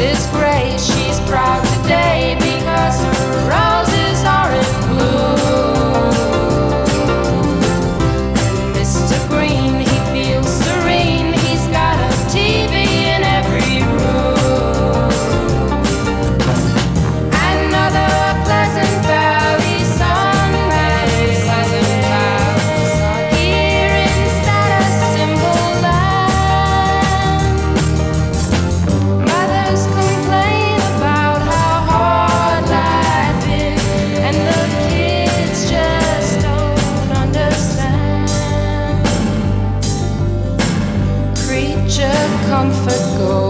is comfort go.